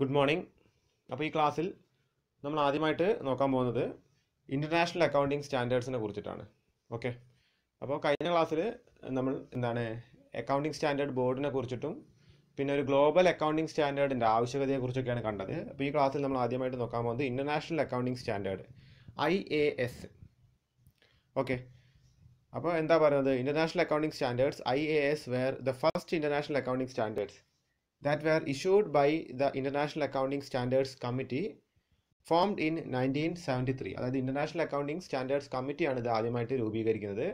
Good morning അപ്പോൾ ഈ ക്ലാസ്സിൽ നമ്മൾ ആദ്യമായിട്ട് നോക്കാൻ പോകുന്നത് ഇന്റർനാഷണൽ അക്കൗണ്ടിങ് സ്റ്റാൻഡേർഡ്സിനെ കുറിച്ചിട്ടാണ്. ഓക്കെ അപ്പോൾ കഴിഞ്ഞ ക്ലാസ്സിൽ നമ്മൾ എന്താണ് അക്കൗണ്ടിങ് സ്റ്റാൻഡേർഡ് ബോർഡിനെ കുറിച്ചിട്ടും പിന്നെ ഒരു ഗ്ലോബൽ അക്കൗണ്ടിങ് സ്റ്റാൻഡേർഡിന്റെ ആവശ്യകതയെക്കുറിച്ചൊക്കെയാണ് കണ്ടത്. അപ്പോൾ ഈ ക്ലാസ്സിൽ നമ്മൾ ആദ്യമായിട്ട് നോക്കാൻ പോകുന്നത് international accounting standard I A S okay അപ്പോൾ എന്താ പറയുന്നത്? International accounting standards I A S were the first international accounting standards that were issued by the International Accounting Standards Committee nineteen seventy three അതായത് international accounting standards കമ്മിറ്റിയാണ് ഇത് ആദ്യമായിട്ട് രൂപീകരിക്കുന്നത്.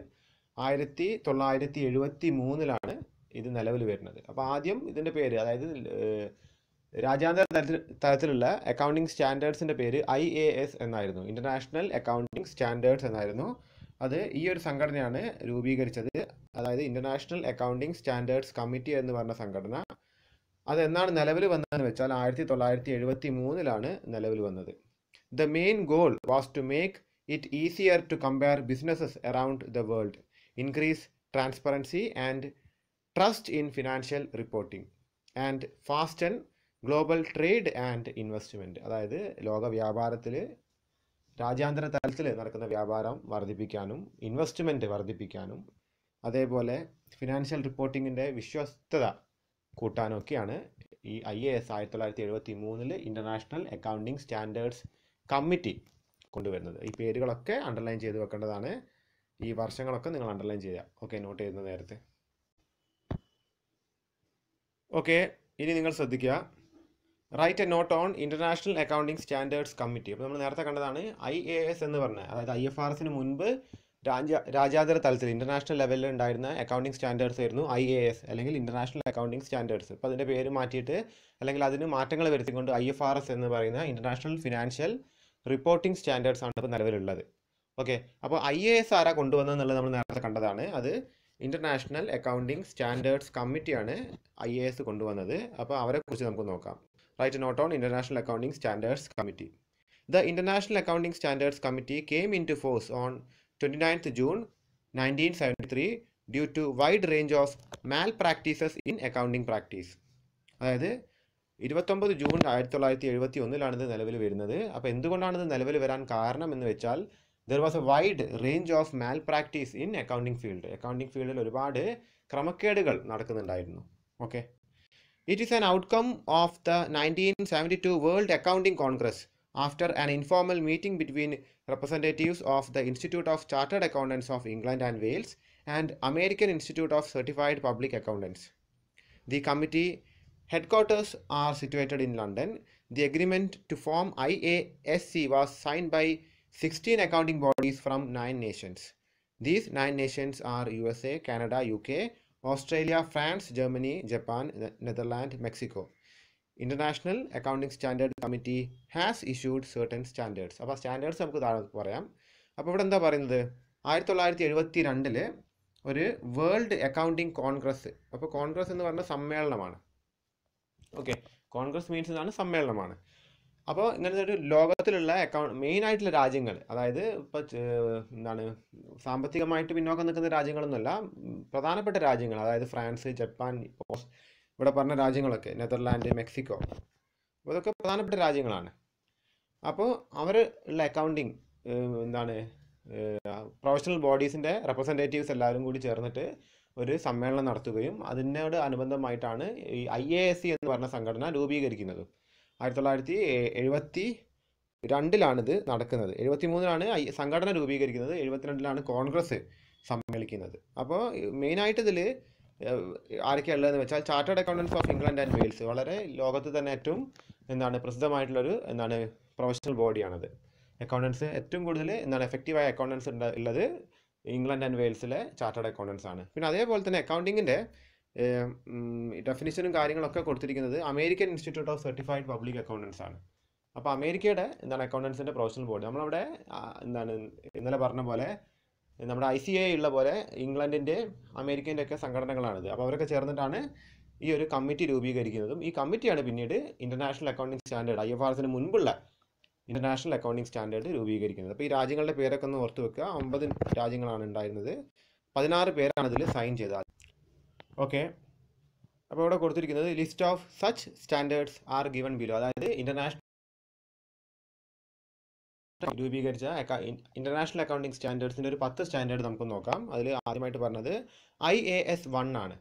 ആയിരത്തി തൊള്ളായിരത്തി എഴുപത്തി മൂന്നിലാണ് ഇത് നിലവിൽ വരുന്നത്. അപ്പോൾ ആദ്യം ഇതിന്റെ പേര് അതായത് രാജ്യാന്തര തലത്തിൽ തലത്തിലുള്ള അക്കൗണ്ടിങ് സ്റ്റാൻഡേർഡ്സിന്റെ പേര് ഐ എ എസ് എന്നായിരുന്നു. ഇന്റർനാഷണൽ അക്കൗണ്ടിങ് സ്റ്റാൻഡേർഡ്സ് എന്നായിരുന്നു. അത് ഈ ഒരു സംഘടനയാണ് രൂപീകരിച്ചത്. അതായത് ഇന്റർനാഷണൽ അക്കൗണ്ടിങ് സ്റ്റാൻഡേർഡ്സ് കമ്മിറ്റി എന്ന് പറഞ്ഞ സംഘടന. അത് എന്നാണ് നിലവിൽ വന്നതെന്ന് വെച്ചാൽ ആയിരത്തി തൊള്ളായിരത്തി എഴുപത്തി മൂന്നിലാണ് നിലവിൽ വന്നത്. The main goal was to make it easier to compare businesses around the world increase transparency and trust in financial reporting and fast and global trade and investment അതായത് ലോക വ്യാപാരത്തിൽ രാജ്യാന്തര തലത്തിൽ നടക്കുന്ന വ്യാപാരം വർദ്ധിപ്പിക്കാനും ഇൻവെസ്റ്റ്മെന്റ് വർദ്ധിപ്പിക്കാനും അതേപോലെ ഫിനാൻഷ്യൽ റിപ്പോർട്ടിങ്ങിന്റെ വിശ്വസ്തത കൂട്ടാനൊക്കെയാണ് ഈ ഐ എ എസ് ആയിരത്തി തൊള്ളായിരത്തി എഴുപത്തി മൂന്നിൽ ഇന്റർനാഷണൽ അക്കൗണ്ടിങ് സ്റ്റാൻഡേർഡ്സ് കമ്മിറ്റി കൊണ്ടുവരുന്നത്. ഈ പേരുകളൊക്കെ അണ്ടർലൈൻ ചെയ്ത് വെക്കേണ്ടതാണ്. ഈ വർഷങ്ങളൊക്കെ നിങ്ങൾ അണ്ടർലൈൻ ചെയ്യുക. ഓക്കെ നോട്ട് ചെയ്യുന്ന നേരത്തെ. ഓക്കെ ഇനി നിങ്ങൾ ശ്രദ്ധിക്കുക. Write a note on international accounting standards committee അപ്പോൾ നമ്മൾ നേരത്തെ കണ്ടതാണ് ഐ എ എസ് എന്ന് പറഞ്ഞത് അതായത് ഐ എഫ് ആർ എസിന് മുൻപ് രാജ്യ രാജ്യാന്തര തലത്തിൽ ഇന്റർനാഷണൽ ലെവലിൽ ഉണ്ടായിരുന്ന അക്കൗണ്ടിങ് സ്റ്റാൻഡേർഡ്സ് ആയിരുന്നു ഐ എ എസ് അല്ലെങ്കിൽ ഇന്റർനാഷണൽ അക്കൗണ്ടിങ് സ്റ്റാൻഡേർഡ്സ് ഇപ്പോൾ അതിന്റെ പേര് മാറ്റിയിട്ട് അല്ലെങ്കിൽ അതിന് മാറ്റങ്ങൾ വരുത്തിക്കൊണ്ട് ഐ എഫ് ആർ എസ് എന്ന് പറയുന്ന ഇന്റർനാഷണൽ ഫിനാൻഷ്യൽ റിപ്പോർട്ടിംഗ് സ്റ്റാൻഡേർഡ്സ് ആണ് ഇപ്പോൾ നിലവിലുള്ളത്. ഓക്കെ അപ്പോൾ ഐ എ എസ് ആരാ കൊണ്ടുവന്നതെന്നുള്ളത് നമ്മൾ നേരത്തെ കണ്ടതാണ്. അത് ഇന്റർനാഷണൽ അക്കൗണ്ടിങ് സ്റ്റാൻഡേർഡ്സ് കമ്മിറ്റിയാണ് ഐ എ എസ് കൊണ്ടുവന്നത്. അപ്പോൾ അവരെക്കുറിച്ച് നമുക്ക് നോക്കാം. Write note on international accounting standards committee the international accounting standards committee came into force on 29th June 1973 due to wide range of malpractices in accounting practice. അതായത് ഇരുപത്തൊമ്പത് June ആയിരത്തി തൊള്ളായിരത്തി എഴുപത്തി ഒന്നിലാണ് ഇത് നിലവിൽ വരുന്നത്. അപ്പോൾ എന്തുകൊണ്ടാണ് ഇത് നിലവിൽ വരാൻ കാരണം എന്ന് വെച്ചാൽ there was a wide range of malpractice in accounting field accounting ഫീൽഡിൽ ഒരുപാട് ക്രമക്കേടുകൾ നടക്കുന്നുണ്ടായിരുന്നു. Okay it is an outcome of the nineteen seventy two world accounting congress after an informal meeting between representatives of the Institute of Chartered Accountants of England and Wales and American Institute of Certified Public Accountants. The committee headquarters are situated in London. The agreement to form IASC was signed by 16 accounting bodies from nine nations. These nine nations are USA, Canada, UK, Australia, France, Germany, Japan, Netherlands, Mexico. International accounting standard committee has issued certain standards അപ്പോൾ standards നമുക്ക് താഴെ പറയാം. അപ്പോൾ ഇവിടെ എന്താ പറയുന്നത്? ആയിരത്തി തൊള്ളായിരത്തി എഴുപത്തി രണ്ടിൽ ഒരു വേൾഡ് അക്കൗണ്ടിങ് കോൺഗ്രസ് അപ്പോൾ കോൺഗ്രസ് എന്ന് പറഞ്ഞ സമ്മേളനമാണ്. ഓക്കെ കോൺഗ്രസ് മീൻസ് എന്നാണ് സമ്മേളനമാണ്. അപ്പോൾ ഇങ്ങനത്തെ ഒരു ലോകത്തിലുള്ള അക്കൗണ്ട് മെയിൻ ആയിട്ടുള്ള രാജ്യങ്ങൾ അതായത് ഇപ്പോൾ എന്താണ് സാമ്പത്തികമായിട്ട് പിന്നോക്കം നിൽക്കുന്ന രാജ്യങ്ങളൊന്നുമല്ല പ്രധാനപ്പെട്ട രാജ്യങ്ങൾ അതായത് ഫ്രാൻസ് ജപ്പാൻ ഇവിടെ പറഞ്ഞ രാജ്യങ്ങളൊക്കെ നെതർലാൻഡ് മെക്സിക്കോ അപ്പോൾ ഇതൊക്കെ പ്രധാനപ്പെട്ട രാജ്യങ്ങളാണ്. അപ്പോൾ അവർ ഉള്ള അക്കൗണ്ടിങ് എന്താണ് പ്രൊഫഷണൽ ബോഡീസിന്റെ റെപ്രസെന്റേറ്റീവ്സ് എല്ലാവരും കൂടി ചേർന്നിട്ട് ഒരു സമ്മേളനം നടത്തുകയും അതിനോട് അനുബന്ധമായിട്ടാണ് ഈ ഐ എ എസ് സി എന്ന് പറഞ്ഞ സംഘടന രൂപീകരിക്കുന്നത്. ആയിരത്തി തൊള്ളായിരത്തി എഴുപത്തി രണ്ടിലാണിത് നടക്കുന്നത്. എഴുപത്തി മൂന്നിലാണ് സംഘടന രൂപീകരിക്കുന്നത്. എഴുപത്തിരണ്ടിലാണ് കോൺഗ്രസ് സമ്മേളിക്കുന്നത്. അപ്പോൾ മെയിനായിട്ട് ഇതിൽ ആരൊക്കെയാണ് ഉള്ളതെന്ന് വെച്ചാൽ chartered accountants of England and Wales വളരെ ലോകത്ത് തന്നെ ഏറ്റവും എന്താണ് പ്രസിദ്ധമായിട്ടുള്ളൊരു എന്താണ് പ്രൊഫഷണൽ ബോഡിയാണത് അക്കൗണ്ടൻസ് ഏറ്റവും കൂടുതൽ എന്താണ് എഫക്റ്റീവായ അക്കൗണ്ടൻസ് ഉള്ളത് ഇംഗ്ലണ്ട് ആൻഡ് വെയിൽസിലെ ചാർട്ടേഡ് അക്കൗണ്ടൻസ് ആണ്. പിന്നെ അതേപോലെ തന്നെ അക്കൗണ്ടിങ്ങിന്റെ ഡെഫിനിഷനും കാര്യങ്ങളൊക്കെ കൊടുത്തിരിക്കുന്നത് American institute of certified public accountants ആണ്. അപ്പോൾ അമേരിക്കയുടെ എന്താണ് അക്കൗണ്ടൻസിന്റെ പ്രൊഫഷണൽ ബോർഡ് നമ്മളവിടെ എന്താണ് ഇന്നലെ പറഞ്ഞ പോലെ നമ്മുടെ ഐ സി എ ഉള്ള പോലെ ഇംഗ്ലണ്ടിന്റെ അമേരിക്കന്റെ ഒക്കെ സംഘടനകളാണിത്. അപ്പോൾ അവരൊക്കെ ചേർന്നിട്ടാണ് ഈ ഒരു കമ്മിറ്റി രൂപീകരിക്കുന്നതും. ഈ കമ്മിറ്റിയാണ് പിന്നീട് international accounting standard I F R എസിന് മുൻപുള്ള ഇന്റർനാഷണൽ അക്കൗണ്ടിംഗ് സ്റ്റാൻഡേർഡ് രൂപീകരിക്കുന്നത്. അപ്പോൾ ഈ രാജ്യങ്ങളുടെ പേരൊക്കെ ഒന്ന് ഓർത്ത് വെക്കുക. ഒമ്പത് രാജ്യങ്ങളാണ് ഉണ്ടായിരുന്നത്. പതിനാറ് പേരാണ് ഇതിൽ സൈൻ ചെയ്തത്. ഓക്കെ. അപ്പോൾ ഇവിടെ കൊടുത്തിരിക്കുന്നത് list of such standards are given below. അതായത് ഇന്റർനാഷണൽ രൂപീകരിച്ച ഇന്റർനാഷണൽ അക്കൗണ്ടിംഗ് സ്റ്റാൻഡേർഡ്സിന്റെ ഒരു പത്ത് സ്റ്റാൻഡേർഡ് നമുക്ക് നോക്കാം. അതിൽ ആദ്യമായിട്ട് പറഞ്ഞത് ഐ എ എസ് വൺ ആണ്.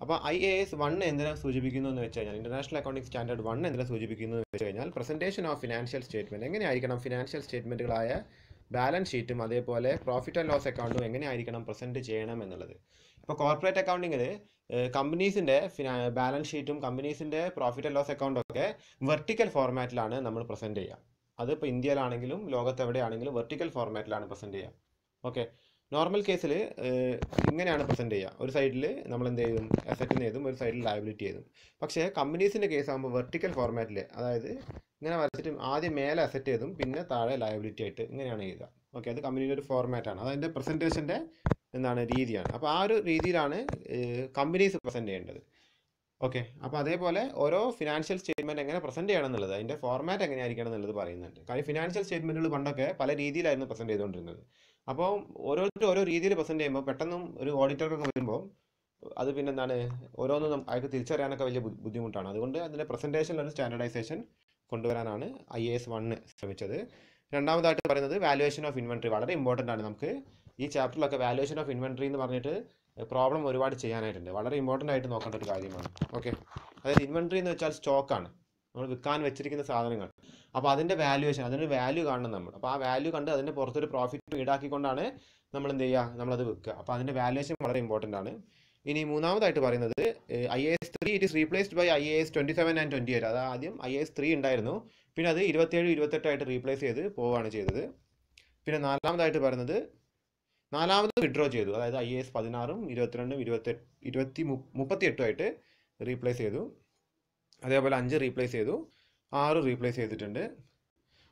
അപ്പോൾ ഐ എ എസ് വൺ എന്തിനാ സൂചിപ്പിക്കുന്നു എന്ന് വെച്ച് കഴിഞ്ഞാൽ ഇന്റർനാഷണൽ അക്കൗണ്ടിംഗ് സ്റ്റാൻഡേർഡ് വൺ എന്തിനാ സൂചിപ്പിക്കുന്നു എന്ന് വെച്ച് കഴിഞ്ഞാൽ പ്രസന്റേഷൻ ഓഫ് ഫിനാൻഷ്യൽ സ്റ്റേറ്റ്മെന്റ് എങ്ങനെയായിരിക്കണം ഫിനാൻഷ്യൽ സ്റ്റേറ്റ്മെന്റുകളായ ബാലൻസ് ഷീറ്റും അതേപോലെ പ്രോഫിറ്റ് ആൻഡ് ലോസ് അക്കൗണ്ടും എങ്ങനെയായിരിക്കണം പ്രസന്റ് ചെയ്യണം എന്നുള്ളത്. ഇപ്പോൾ കോർപ്പറേറ്റ് അക്കൗണ്ടിങ്ങിൽ കമ്പനീസിന്റെ ബാലൻസ് ഷീറ്റും കമ്പനീസിന്റെ പ്രോഫിറ്റ് ആൻഡ് ലോസ് അക്കൗണ്ടും ഒക്കെ വെർട്ടിക്കൽ ഫോർമാറ്റിലാണ് നമ്മൾ പ്രസന്റ് ചെയ്യുക. അതിപ്പോൾ ഇന്ത്യയിലാണെങ്കിലും ലോകത്ത് എവിടെയാണെങ്കിലും വെർട്ടിക്കൽ ഫോർമാറ്റിലാണ് പ്രസന്റ് ചെയ്യുക ഓക്കെ നോർമൽ കേസിൽ ഇങ്ങനെയാണ് പ്രസന്റ് ചെയ്യുക. ഒരു സൈഡിൽ നമ്മൾ എന്ത് ചെയ്യും അസറ്റിന് ചെയ്തും ഒരു സൈഡിൽ ലയബിലിറ്റി ചെയ്തും. പക്ഷേ കമ്പനീസിന്റെ കേസ് ആകുമ്പോൾ വെർട്ടിക്കൽ ഫോർമാറ്റിൽ അതായത് ഇങ്ങനെ വരച്ചിട്ട് ആദ്യം മേലെ അസറ്റ് ചെയ്തും പിന്നെ താഴെ ലയബിലിറ്റി ആയിട്ട് ഇങ്ങനെയാണ് ചെയ്യുക ഓക്കെ അത് കമ്പനിയുടെ ഒരു ഫോർമാറ്റാണ് അതതിന്റെ പ്രസന്റേഷന്റെ എന്താണ് രീതിയാണ്. അപ്പോൾ ആ ഒരു രീതിയിലാണ് കമ്പനീസ് പ്രസന്റ് ചെയ്യേണ്ടത്. ഓക്കെ. അപ്പോൾ അതേപോലെ ഓരോ ഫിനാൻഷ്യൽ സ്റ്റേറ്റ്മെന്റ് എങ്ങനെ പ്രസന്റ് ചെയ്യണം എന്നുള്ളത് അതിന്റെ ഫോർമാറ്റ് എങ്ങനെ ആയിരിക്കണം എന്നുള്ളത് പറയുന്നുണ്ട്. കാര്യം ഫിനാൻഷ്യൽ സ്റ്റേറ്റ്മെന്റുകൾ പണ്ടൊക്കെ പല രീതിയിലായിരുന്നു പ്രസന്റ് ചെയ്തുകൊണ്ടിരുന്നത്. അപ്പോൾ ഓരോരുത്തരും ഓരോ രീതിയിൽ പ്രസന്റ് ചെയ്യുമ്പോൾ പെട്ടെന്നും ഒരു ഓഡിറ്ററൊക്കെ വരുമ്പോൾ അത് പിന്നെ എന്താണ് ഓരോന്നും അയാൾക്ക് തിരിച്ചറിയാനൊക്കെ വലിയ ബുദ്ധിമുട്ടാണ്. അതുകൊണ്ട് അതിന്റെ പ്രസന്റേഷനിൽ ഒരു സ്റ്റാൻഡർഡൈസേഷൻ കൊണ്ടുവരാനാണ് ഐ എ എസ് വണ്ണ് ശ്രമിച്ചത്. രണ്ടാമതായിട്ട് പറയുന്നത് വാലുവേഷൻ ഓഫ് ഇൻവെൻട്രി വളരെ ഇമ്പോർട്ടന്റ് ആണ് നമുക്ക് ഈ ചാപ്റ്ററിലൊക്കെ വാലുവേഷൻ ഓഫ് ഇൻവെൻട്രി എന്ന് പറഞ്ഞിട്ട് പ്രോബ്ലം ഒരുപാട് ചെയ്യാനായിട്ടുണ്ട്. വളരെ ഇമ്പോർട്ടന്റ് ആയിട്ട് നോക്കേണ്ട ഒരു കാര്യമാണ്. ഓക്കെ അതായത് ഇൻവെൻട്രി എന്ന് വെച്ചാൽ സ്റ്റോക്കാണ് നമ്മൾ വിൽക്കാൻ വെച്ചിരിക്കുന്ന സാധനങ്ങൾ. അപ്പോൾ അതിന്റെ വാല്യുവേഷൻ അതിന്റെ വാല്യൂ കാണണം നമ്മൾ. അപ്പോൾ ആ വാല്യൂ കണ്ട് അതിന്റെ പുറത്തൊരു പ്രോഫിറ്റ് ഈടാക്കിക്കൊണ്ടാണ് നമ്മൾ എന്ത് ചെയ്യുക? നമ്മളത് വിൽക്കുക. അപ്പോൾ അതിന്റെ വാല്യുവേഷൻ വളരെ ഇമ്പോർട്ടന്റ് ആണ്. ഇനി മൂന്നാമതായിട്ട് പറയുന്നത് I A S three it is replaced by I A S twenty seven and twenty eight അത് ആദ്യം ഐ എ എസ് ത്രീ ഉണ്ടായിരുന്നു. പിന്നെ അത് ഇരുപത്തേഴ് ഇരുപത്തെട്ടായിട്ട് റീപ്ലേസ് ചെയ്ത് പോവുകയാണ് ചെയ്തത്. പിന്നെ നാലാമതായിട്ട് പറയുന്നത് നാലാമത് വിഡ്രോ ചെയ്തു. അതായത് ഐ എസ് പതിനാറും ഇരുപത്തിരണ്ടും ഇരുപത്തി ഇരുപത്തി മു- ആയിട്ട് റീപ്ലേസ് ചെയ്തു. അതേപോലെ അഞ്ച് റീപ്ലേസ് ചെയ്തു. ആറ് റീപ്ലേസ് ചെയ്തിട്ടുണ്ട്.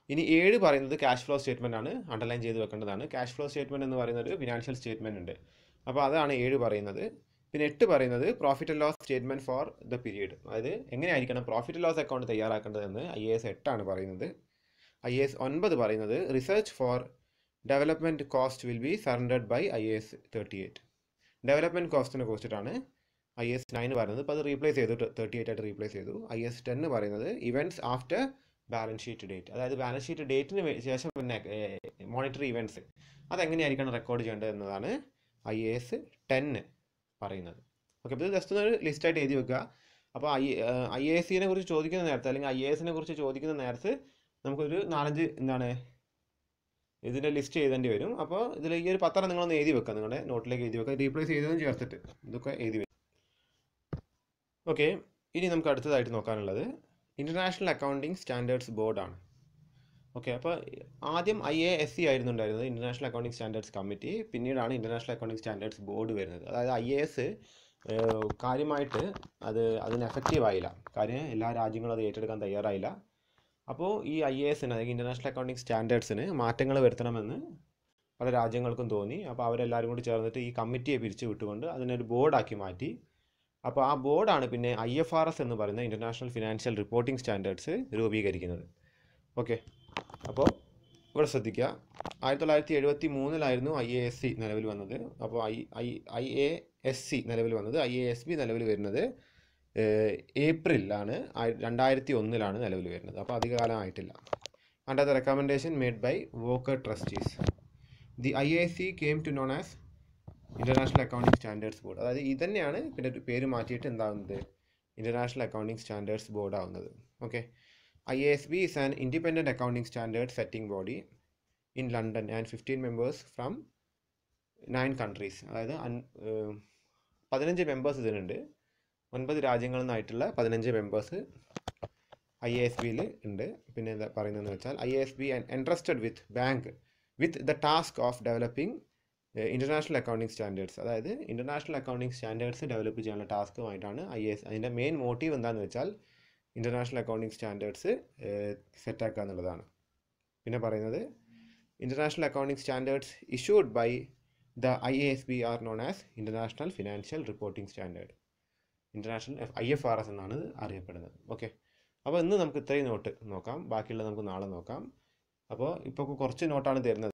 ഇനി ഏഴ് പറയുന്നത് ക്യാഷ് ഫ്ലോ സ്റ്റേറ്റ്മെന്റ് ആണ്. അണ്ടർലൈൻ ചെയ്ത് വെക്കേണ്ടതാണ്. ക്യാഷ് ഫ്ലോ സ്റ്റേറ്റ്മെന്റ് എന്ന് പറയുന്നത് ഒരു ഫിനാൻഷ്യൽ സ്റ്റേറ്റ്മെന്റ് ഉണ്ട്. അപ്പോൾ അതാണ് ഏഴ് പറയുന്നത്. പിന്നെ എട്ട് പറയുന്നത് profit and loss statement for the period അതായത് എങ്ങനെയായിരിക്കണം പ്രോഫിറ്റ് ആൻഡ് ലോസ് അക്കൗണ്ട് തയ്യാറാക്കേണ്ടതെന്ന് ഐ എ എസ് എട്ടാണ് പറയുന്നത്. ഐ എ എസ് ഒൻപത് പറയുന്നത് research for development cost will be surrendered by I S thirty eight development കോസ്റ്റിനെ കുറിച്ചിട്ടാണ് ഐ എസ് നയൻ പറയുന്നത്. അപ്പോൾ അത് റീപ്ലേസ് ചെയ്തു. തേർട്ടി എയ്റ്റ് ആയിട്ട് റീപ്ലേസ് ചെയ്തു. ഐ എസ് ടെൻ പറയുന്നത് events after balance sheet date അതായത് ബാലൻസ് ഷീറ്റ് ഡേറ്റിന് ശേഷം പിന്നെ മോണിറ്ററി ഇവന്റ്സ് അതെങ്ങനെയായിരിക്കണം റെക്കോർഡ് ചെയ്യേണ്ടത് എന്നതാണ് ഐ എസ് ടെന്ന് പറയുന്നത്. ഓക്കെ അപ്പോൾ ഇത് ജസ്റ്റ് ഒന്ന് ലിസ്റ്റായിട്ട് എഴുതി വെക്കുക. അപ്പോൾ ഐ ഐ എ സിനെ കുറിച്ച് ചോദിക്കുന്ന നേരത്തെ അല്ലെങ്കിൽ ഐ എ എസിനെ കുറിച്ച് ചോദിക്കുന്ന നേരത്ത് നമുക്കൊരു നാലഞ്ച് എന്താണ് ഇതിന്റെ ലിസ്റ്റ് എഴുതേണ്ടി വരും. അപ്പോൾ ഇതിൽ ഈ ഒരു പത്രം നിങ്ങളൊന്ന് എഴുതി വെക്കുക നിങ്ങളുടെ നോട്ടിലേക്ക് എഴുതി വെക്കുക റീപ്ലേസ് ചെയ്തതും ചേർത്തിട്ട് ഇതൊക്കെ എഴുതി വരും ഓക്കെ ഇനി നമുക്ക് അടുത്തതായിട്ട് നോക്കാനുള്ളത് ഇന്റർനാഷണൽ അക്കൗണ്ടിങ് സ്റ്റാൻഡേർഡ്സ് ബോർഡാണ് ഓക്കെ അപ്പോൾ ആദ്യം ഐ എ എസ് സി ആയിരുന്നു ഉണ്ടായിരുന്നത് ഇന്റർനാഷണൽ അക്കൗണ്ടിങ് സ്റ്റാൻഡേർഡ്സ് കമ്മിറ്റി പിന്നീടാണ് ഇന്റർനാഷണൽ അക്കൗണ്ടിങ് സ്റ്റാൻഡേർഡ്സ് ബോർഡ് വരുന്നത്. അതായത് ഐ എ എസ് കാര്യമായിട്ട് അത് അതിന് എഫക്റ്റീവ് ആയില്ല. കാര്യം എല്ലാ രാജ്യങ്ങളും അത് ഏറ്റെടുക്കാൻ തയ്യാറായില്ല. അപ്പോൾ ഈ ഐ എ എസിന് അതായത് ഇന്റർനാഷണൽ അക്കൗണ്ടിങ് സ്റ്റാൻഡേർഡ്സിന് മാറ്റങ്ങൾ വരുത്തണമെന്ന് പല രാജ്യങ്ങൾക്കും തോന്നി. അപ്പോൾ അവരെല്ലാവരും കൂടി ചേർന്നിട്ട് ഈ കമ്മിറ്റിയെ പിരിച്ചു വിട്ടുകൊണ്ട് അതിനൊരു ബോർഡാക്കി മാറ്റി. അപ്പോൾ ആ ബോർഡാണ് പിന്നെ ഐ എഫ് ആർ എസ് എന്ന് പറയുന്ന ഇന്റർനാഷണൽ ഫിനാൻഷ്യൽ റിപ്പോർട്ടിംഗ് സ്റ്റാൻഡേർഡ്സ് രൂപീകരിക്കുന്നത്. ഓക്കെ. അപ്പോൾ ഇവിടെ ശ്രദ്ധിക്കുക. ആയിരത്തി തൊള്ളായിരത്തി എഴുപത്തി മൂന്നിലായിരുന്നു ഐ എ എസ് സി നിലവിൽ വന്നത്. അപ്പോൾ I I I A S C നിലവിൽ വന്നത്. ഐ എ എസ് ബി നിലവിൽ വരുന്നത് ഏപ്രിലാണ് രണ്ടായിരത്തി ഒന്നിലാണ് നിലവിൽ വരുന്നത്. അപ്പോൾ അധികകാലം ആയിട്ടില്ല. Under the recommendation made by Walker trustees the I A C came to known as international accounting standards board അതായത് ഇത് തന്നെയാണ് പിന്നെ പേര് മാറ്റിയിട്ട് എന്താകുന്നത് ഇന്റർനാഷണൽ അക്കൗണ്ടിംഗ് സ്റ്റാൻഡേർഡ്സ് ബോർഡ് ആവുന്നത്. Okay I S B is an independent accounting standard setting body in London and fifteen members from nine countries അതായത് പതിനഞ്ച് മെമ്പേഴ്സ് ഇതിനുണ്ട്. ഒൻപത് രാജ്യങ്ങളിൽ നിന്നായിട്ടുള്ള പതിനഞ്ച് മെമ്പേഴ്സ് ഐ എസ് ബിയിൽ ഉണ്ട്. പിന്നെ എന്താ പറയുന്നതെന്ന് വെച്ചാൽ I S B entrusted with bank with the task of developing international accounting standards അതായത് ഇന്റർനാഷണൽ അക്കൗണ്ടിങ് സ്റ്റാൻഡേർഡ്സ് ഡെവലപ്പ് ചെയ്യാനുള്ള ടാസ്കുമായിട്ടാണ് ഐ എസ് അതിന്റെ മെയിൻ മോട്ടീവ് എന്താണെന്ന് വെച്ചാൽ ഇന്റർനാഷണൽ അക്കൗണ്ടിങ് സ്റ്റാൻഡേർഡ്സ് സെറ്റാക്കുക എന്നുള്ളതാണ്. പിന്നെ പറയുന്നത് international accounting standards issued by the I S B are known as international financial reporting standard international I F R S എന്നാണ് അറിയപ്പെടുന്നത്. ഓക്കെ അപ്പോൾ ഇന്ന് നമുക്ക് ഇത്രയും നോട്ട് നോക്കാം. ബാക്കിയുള്ളത് നമുക്ക് നാളെ നോക്കാം. അപ്പോൾ ഇപ്പോൾ കുറച്ച് നോട്ടാണ് തരുന്നത്.